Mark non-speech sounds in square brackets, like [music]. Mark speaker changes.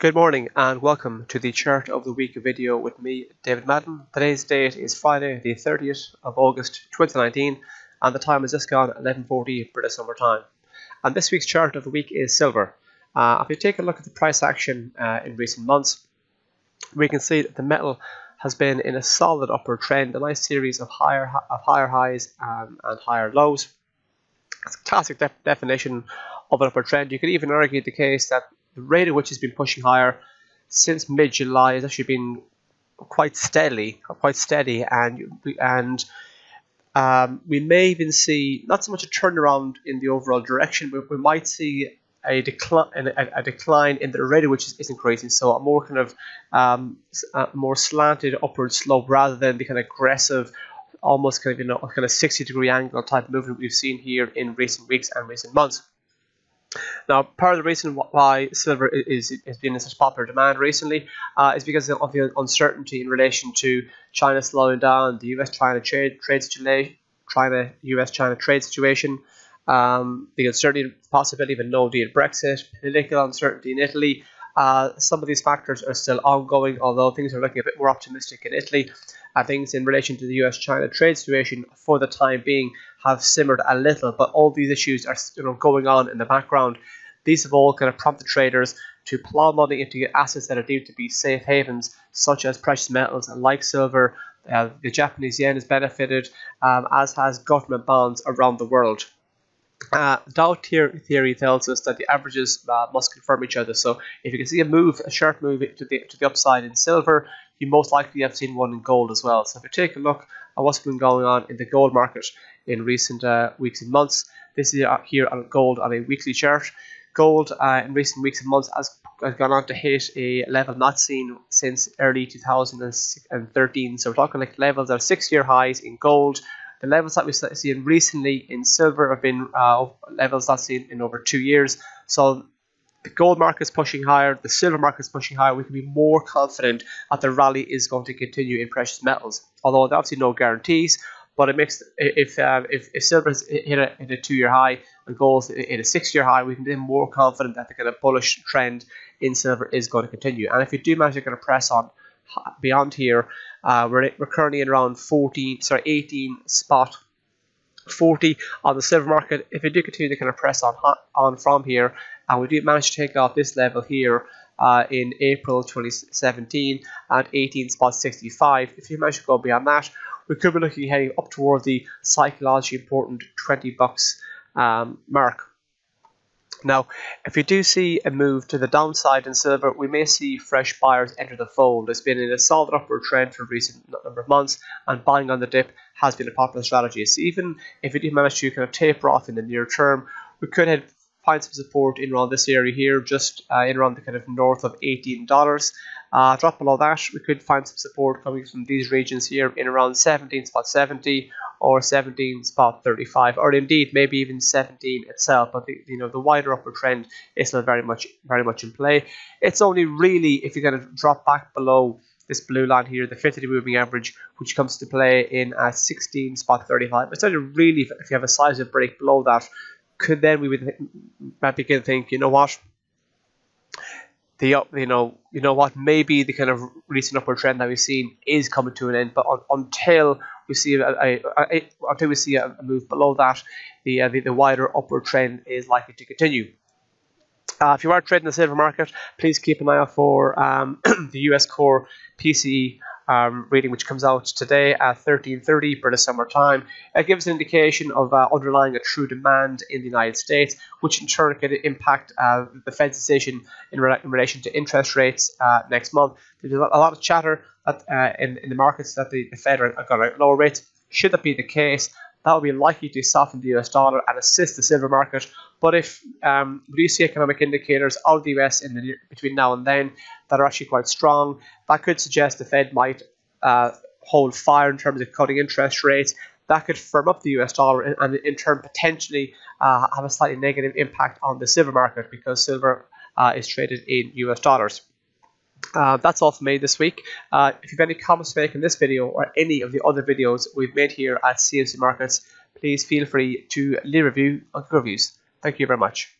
Speaker 1: Good morning and welcome to the chart of the week video with me, David Madden. Today's date is Friday, the 30th of August 2019, and the time has just gone 11:40 British Summer Time. And this week's chart of the week is silver. Uh, if you take a look at the price action uh, in recent months, we can see that the metal has been in a solid upward trend, a nice series of higher of higher highs um, and higher lows. It's a classic def definition of an upward trend. You could even argue the case that the rate at which it's been pushing higher since mid-July has actually been quite steadily, quite steady, and and um, we may even see not so much a turnaround in the overall direction, but we might see a decline, a, a decline in the rate at which is increasing. So a more kind of um, more slanted upward slope rather than the kind of aggressive, almost kind of you know kind of 60 degree angle type movement we've seen here in recent weeks and recent months. Now, part of the reason why silver is has been in such popular demand recently uh, is because of the uncertainty in relation to China slowing down, the U.S.-China trade trade situation, China U.S.-China trade situation, um, the uncertainty, possibility of a no-deal Brexit, political uncertainty in Italy. Uh, some of these factors are still ongoing, although things are looking a bit more optimistic in Italy. Uh, things in relation to the US-China trade situation for the time being have simmered a little, but all these issues are you know, going on in the background. These have all kind of prompted traders to plow money into assets that are deemed to be safe havens, such as precious metals like silver. Uh, the Japanese yen has benefited, um, as has government bonds around the world. Uh, Dow theory tells us that the averages uh, must confirm each other. So if you can see a move, a sharp move to the to the upside in silver, you most likely have seen one in gold as well. So if you take a look at what's been going on in the gold market in recent uh, weeks and months, this is here on gold on a weekly chart. Gold uh, in recent weeks and months has, has gone on to hit a level not seen since early 2013. So we're talking like levels that are six-year highs in gold the levels that we've seen recently in silver have been uh, levels not seen in over two years. So the gold market is pushing higher, the silver market is pushing higher. We can be more confident that the rally is going to continue in precious metals. Although there obviously no guarantees, but it makes if uh, if, if silver hit a, hit a two-year high and gold hit a six-year high, we can be more confident that the kind of bullish trend in silver is going to continue. And if you do manage to kind of press on beyond here, uh, we're, we're currently at around 14, sorry, 18 spot 40 on the silver market. If we do continue to kind of press on on from here, and we do manage to take off this level here uh, in April 2017 at 18 spot 65, if you manage to go beyond that, we could be looking heading up toward the psychologically important 20 bucks um, mark. Now, if you do see a move to the downside in silver, we may see fresh buyers enter the fold. It's been in a solid upward trend for a recent number of months, and buying on the dip has been a popular strategy. So even if it did manage to kind of taper off in the near term, we could find some support in around this area here, just uh, in around the kind of north of $18. Uh, drop below that, we could find some support coming from these regions here in around 17 spot 70 or 17 spot 35, or indeed maybe even 17 itself. But the, you know the wider upper trend is still very much very much in play. It's only really if you're going to drop back below this blue line here, the 50 moving average, which comes to play in at 16 spot 35. It's only really if you have a size of break below that, could then we would begin to think, you know what, the you know you know what maybe the kind of recent upward trend that we've seen is coming to an end, but on, until we see a, a, a, until we see a, move below that, the, uh, the the wider upward trend is likely to continue. Uh, if you are trading the silver market, please keep an eye out for um, [clears throat] the US core PCE um, reading, which comes out today at 13:30 British Summer Time. It gives an indication of uh, underlying a true demand in the United States, which in turn could impact uh, the Fed's decision in, re in, relation to interest rates uh, next month. There's a lot of chatter uh, in, in the markets that the, the Fed are, are going to lower rates. Should that be the case, that will be likely to soften the US dollar and assist the silver market. But if um, we do see economic indicators out of the US in the between now and then that are actually quite strong, that could suggest the Fed might uh, hold fire in terms of cutting interest rates. That could firm up the US dollar and, and in turn potentially uh, have a slightly negative impact on the silver market because silver uh, is traded in US dollars. Uh, that's all for me this week. Uh, if you have any comments to make in this video or any of the other videos we've made here at CMC Markets, please feel free to leave a review on reviews. Thank you very much.